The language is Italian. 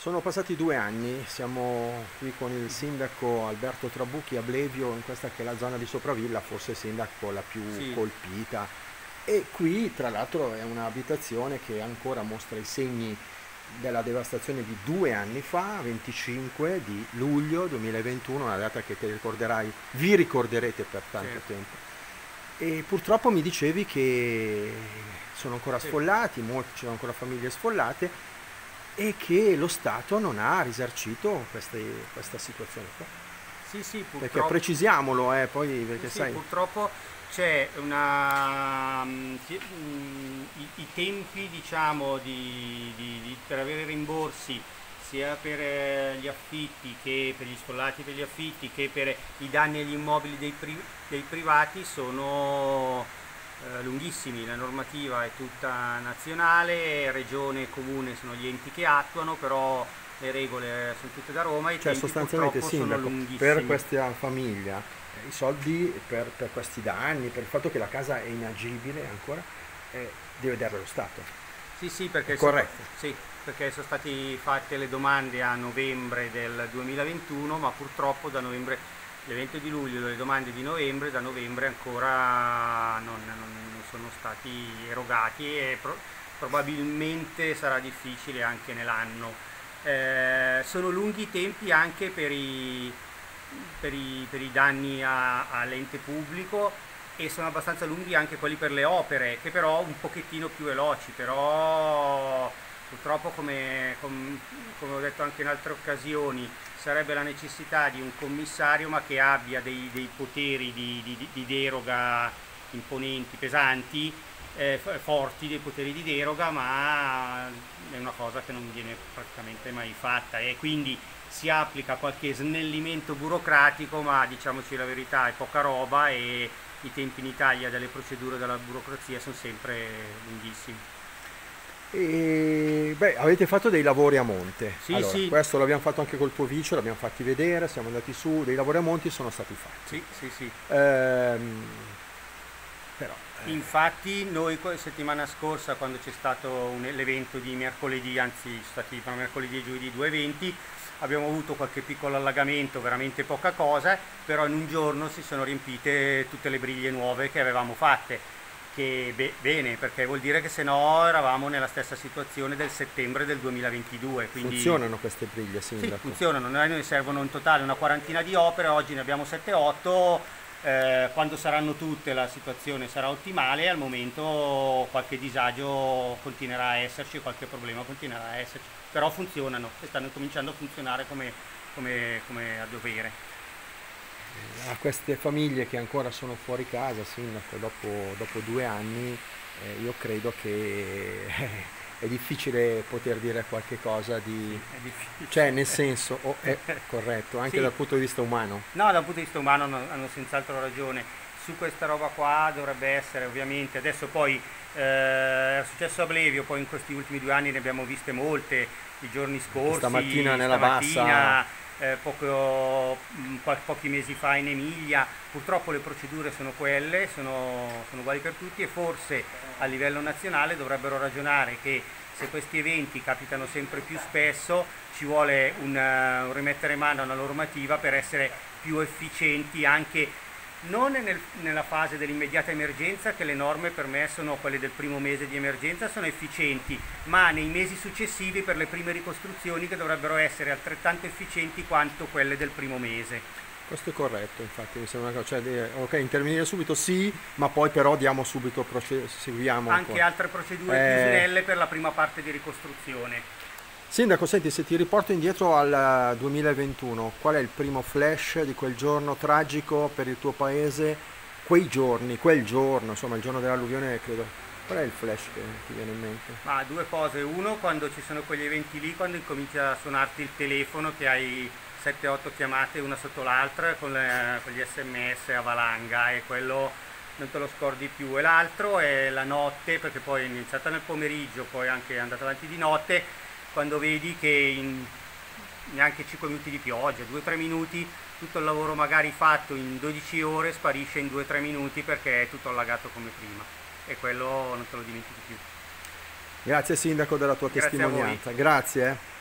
Sono passati due anni, siamo qui con il sindaco Alberto Trabucchi a Blevio, in questa che è la zona di Sopravilla, forse sindaco la più Sì. colpita. E qui, tra l'altro, è un'abitazione che ancora mostra i segni della devastazione di due anni fa, 25 di luglio 2021, una data che ti ricorderai, vi ricorderete per tanto Sì. tempo. E purtroppo mi dicevi che sono ancora Sì. sfollati, molti, ci sono ancora famiglie sfollate e che lo Stato non ha risarcito queste- questa situazione qua. Sì, sì, Perché purtroppo. precisiamolo, eh, poi perché Sì, sì, sai, purtroppo c'è una mm, sì, mm, i, i tempi diciamo di, di- di- per avere rimborsi sia per eh, gli affitti che per gli sfollati per gli affitti che per i danni agli immobili dei, pri- dei privati sono eh, lunghissimi, la normativa è tutta nazionale, regione e comune sono gli enti che attuano, però le regole sono tutte da Roma e cioè tempi sostanzialmente sono sindaco, lunghissimi. per questa famiglia eh, i soldi per, per questi danni, per il fatto che la casa è inagibile ancora, eh, deve dare lo Stato. Sì, sì, perché, Corretto. sì, perché sono state fatte le domande a novembre del 2021, ma purtroppo da novembre, l'evento di luglio, le domande di novembre, da novembre ancora non, non- sono stati erogati e pro- probabilmente sarà difficile anche nell'anno. Eh, sono lunghi i tempi anche per i, per i- per i danni all'ente pubblico e sono abbastanza lunghi anche quelli per le opere, che però un pochettino più veloci, però purtroppo come, com- come ho detto anche in altre occasioni sarebbe la necessità di un commissario ma che abbia dei, dei poteri di, di- di deroga imponenti, pesanti, eh, forti dei poteri di deroga, ma è una cosa che non viene praticamente mai fatta e quindi si applica qualche snellimento burocratico, ma diciamoci la verità è poca roba e i tempi in Italia delle procedure della burocrazia sono sempre lunghissimi. E, beh, avete fatto dei lavori a monte. Sì, Allora, sì. Questo l'abbiamo fatto anche col tuo vice, l'abbiamo fatti vedere, siamo andati su, dei lavori a monte sono stati fatti. Sì, sì, sì. Ehm, però, eh, Infatti noi settimana scorsa quando c'è stato un- l'evento di mercoledì, anzi stati fra mercoledì e giovedì due eventi, abbiamo avuto qualche piccolo allagamento, veramente poca cosa, però in un giorno si sono riempite tutte le briglie nuove che avevamo fatte, che be- bene perché vuol dire che se no eravamo nella stessa situazione del settembre del 2022. Quindi... funzionano queste briglie, Sì, sindaco? funzionano, noi ne servono in totale una quarantina di opere, oggi ne abbiamo 7-8, eh, quando saranno tutte la situazione sarà ottimale, al momento qualche disagio continuerà a esserci, qualche problema continuerà a esserci, però funzionano e stanno cominciando a funzionare come, come- come a dovere. A queste famiglie che ancora sono fuori casa, sindaco, dopo, dopo due anni, eh, io credo che è difficile poter dire qualche cosa di... Cioè, nel senso, oh, è corretto, anche Sì. dal punto di vista umano. No, dal punto di vista umano hanno, hanno senz'altro ragione. Su questa roba qua dovrebbe essere ovviamente, adesso poi eh, è successo a Blevio, poi in questi ultimi due anni ne abbiamo viste molte, i giorni scorsi, Stamattina nella stamattina, eh, poco- mh, qual- pochi mesi fa in Emilia, purtroppo le procedure sono quelle, sono, sono uguali per tutti e forse a livello nazionale dovrebbero ragionare che se questi eventi capitano sempre più spesso ci vuole un, eh, un rimettere mano a una normativa per essere più efficienti anche non nel- nella fase dell'immediata emergenza, che le norme per me sono quelle del primo mese di emergenza, sono efficienti, ma nei mesi successivi per le prime ricostruzioni che dovrebbero essere altrettanto efficienti quanto quelle del primo mese. Questo è corretto, infatti, mi sembra cosa, cioè, ok, intervenire subito sì, ma poi però diamo subito, seguiamo. Anche altre procedure Eh. più snelle per la prima parte di ricostruzione. Sindaco, senti, se ti riporto indietro al 2021, qual è il primo flash di quel giorno tragico per il tuo paese? Quei giorni, quel giorno, insomma, il giorno dell'alluvione, credo. Qual è il flash che ti viene in mente? Ma due cose, uno quando ci sono quegli eventi lì, quando incomincia a suonarti il telefono che hai 7-8 chiamate una sotto l'altra con, le- con gli sms a valanga e quello non te lo scordi più. E l'altro è la notte, perché poi è iniziata nel pomeriggio, poi anche è andata avanti di notte, quando vedi che in neanche 5 minuti di pioggia, 2-3 minuti, tutto il lavoro magari fatto in 12 ore sparisce in 2-3 minuti perché è tutto allagato come prima e quello non te lo dimentichi più. Grazie Sindaco della tua Grazie testimonianza, grazie. eh.